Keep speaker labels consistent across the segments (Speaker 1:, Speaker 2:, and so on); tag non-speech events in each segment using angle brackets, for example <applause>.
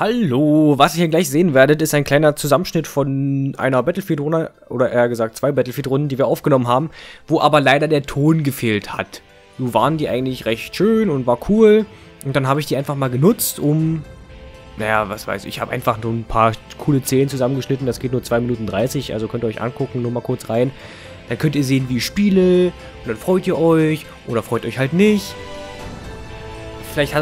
Speaker 1: Hallo, was ihr hier gleich sehen werdet, ist ein kleiner Zusammenschnitt von einer Battlefield-Runde, oder eher gesagt zwei Battlefield-Runden, die wir aufgenommen haben, wo aber leider der Ton gefehlt hat. So waren die eigentlich recht schön und war cool. Und dann habe ich die einfach mal genutzt, um, naja, was weiß ich, ich habe einfach nur ein paar coole Szenen zusammengeschnitten, das geht nur 2 Minuten 30, also könnt ihr euch angucken, nur mal kurz rein. Dann könnt ihr sehen, wie ich spiele, und dann freut ihr euch, oder freut euch halt nicht vielleicht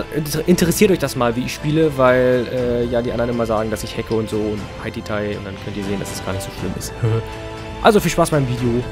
Speaker 1: interessiert euch das mal, wie ich spiele, weil äh, ja die anderen immer sagen, dass ich hacke und so und Haititai und dann könnt ihr sehen, dass es gar nicht so schlimm ist. <laughs> also viel Spaß beim Video.